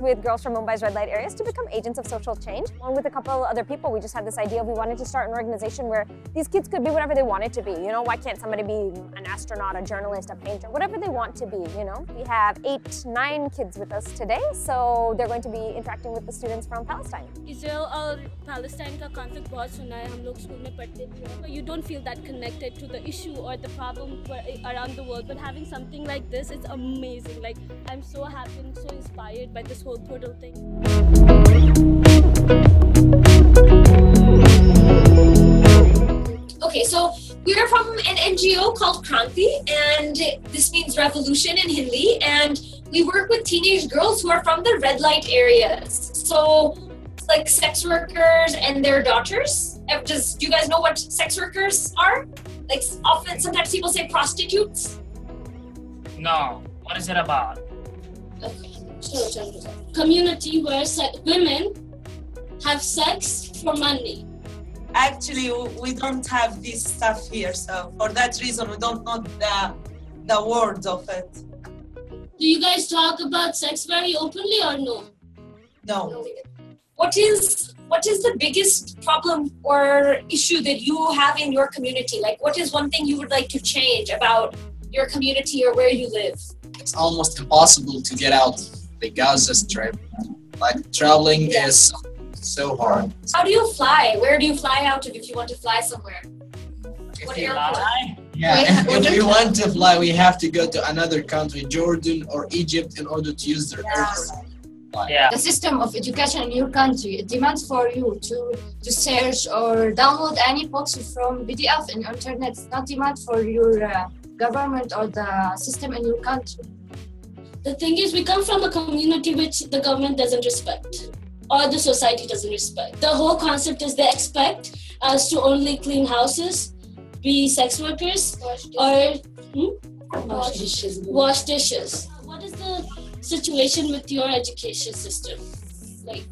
with girls from Mumbai's red light areas to become agents of social change. Along with a couple other people, we just had this idea we wanted to start an organization where these kids could be whatever they wanted to be. You know, why can't somebody be an astronaut, a journalist, a painter, whatever they want to be, you know? We have eight, nine kids with us today, so they're going to be interacting with the students from Palestine. Israel और Palestine का concept बहुत सुना है हम लोग school में पढ़ते थे you don't feel that connected to the issue or the problem around the world but having something like this is amazing like I'm so happy and so inspired by this whole portal thing Okay, so we're from an NGO called Kranti, and this means revolution in Hindi, and we work with teenage girls who are from the red light areas. So, like sex workers and their daughters. Does do you guys know what sex workers are? Like often, sometimes people say prostitutes. No. What is it about? Okay. Community where women have sex for money. Actually, we don't have this stuff here, so for that reason, we don't know the the words of it. Do you guys talk about sex very openly or no? No. What is what is the biggest problem or issue that you have in your community? Like, what is one thing you would like to change about your community or where you live? It's almost impossible to get out the Gaza Strip. Like traveling yeah. is so hard. How do you fly? Where do you fly out of if you want to fly somewhere? If what airport? Fly? Yeah, if, if we want to fly, we have to go to another country, Jordan or Egypt, in order to use their yeah. airport. Yeah. The system of education in your country it demands for you to, to search or download any books from PDF in internet. It's not demand for your uh, government or the system in your country. The thing is, we come from a community which the government doesn't respect or the society doesn't respect. The whole concept is they expect us to only clean houses, be sex workers, wash or hmm? wash, dishes. wash dishes. What is the situation with your education system? Like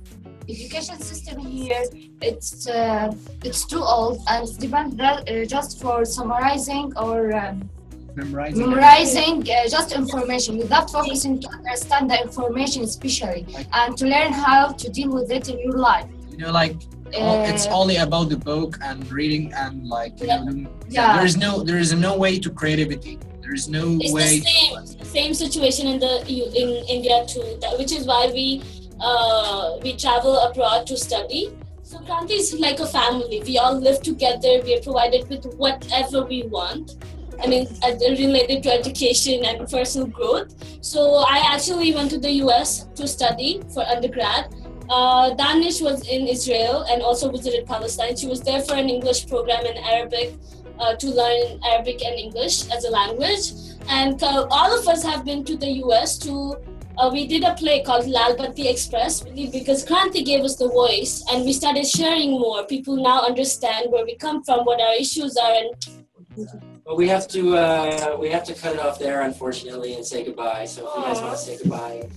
education system here, it's uh, it's too old and depend uh, just for summarizing or. Um, memorizing, memorizing uh, just information without focusing to understand the information especially like, and to learn how to deal with it in your life you know like uh, it's only about the book and reading and like you yeah. know yeah. there is no there is no way to creativity there is no it's way the same, same situation in the in india too which is why we uh, we travel abroad to study so Kranti is like a family. We all live together. We are provided with whatever we want. I mean, related to education and personal growth. So I actually went to the US to study for undergrad. Uh, Danish was in Israel and also visited Palestine. She was there for an English program in Arabic uh, to learn Arabic and English as a language. And uh, all of us have been to the US to uh, we did a play called Lal Batti Express because Kranti gave us the voice and we started sharing more. People now understand where we come from, what our issues are, and but we have to uh, we have to cut it off there, unfortunately, and say goodbye. So if you guys want to say goodbye.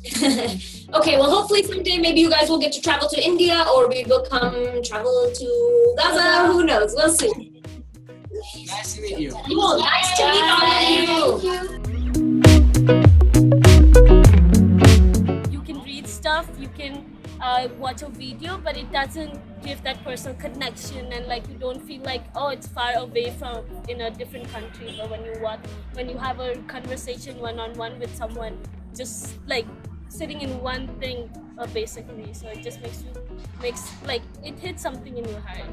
okay, well, hopefully someday maybe you guys will get to travel to India, or we will come travel to Gaza. Who knows? We'll see. Nice to meet you. Cool. Nice to meet all of you. You watch a video, but it doesn't give that personal connection, and like you don't feel like oh it's far away from in a different country. But when you watch, when you have a conversation one on one with someone, just like sitting in one thing uh, basically, so it just makes you makes like it hits something in your heart.